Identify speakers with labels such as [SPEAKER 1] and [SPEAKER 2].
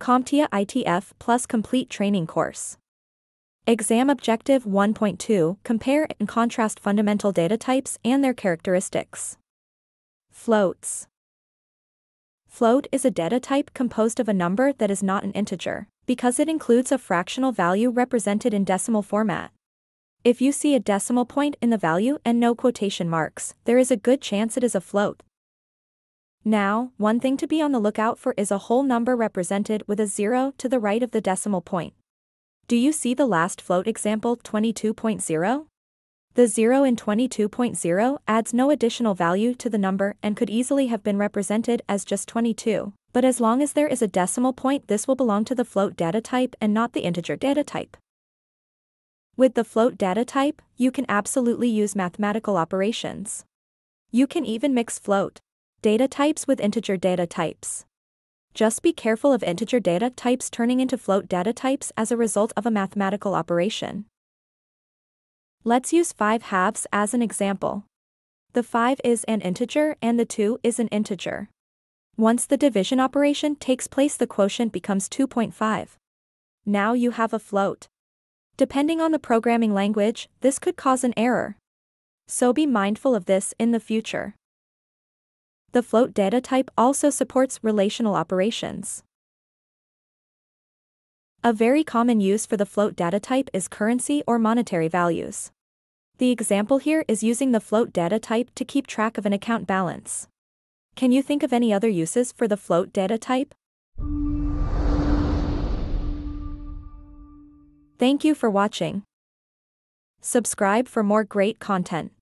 [SPEAKER 1] CompTIA ITF Plus Complete Training Course. Exam Objective 1.2 Compare and contrast fundamental data types and their characteristics. Floats. Float is a data type composed of a number that is not an integer, because it includes a fractional value represented in decimal format. If you see a decimal point in the value and no quotation marks, there is a good chance it is a float. Now, one thing to be on the lookout for is a whole number represented with a zero to the right of the decimal point. Do you see the last float example 22.0? The 0 in 22.0 adds no additional value to the number and could easily have been represented as just 22, but as long as there is a decimal point this will belong to the float data type and not the integer data type. With the float data type, you can absolutely use mathematical operations. You can even mix float data types with integer data types. Just be careful of integer data types turning into float data types as a result of a mathematical operation. Let's use 5 halves as an example. The 5 is an integer and the 2 is an integer. Once the division operation takes place the quotient becomes 2.5. Now you have a float. Depending on the programming language, this could cause an error. So be mindful of this in the future. The float data type also supports relational operations. A very common use for the float data type is currency or monetary values. The example here is using the float data type to keep track of an account balance. Can you think of any other uses for the float data type? Thank you for watching. Subscribe for more great content.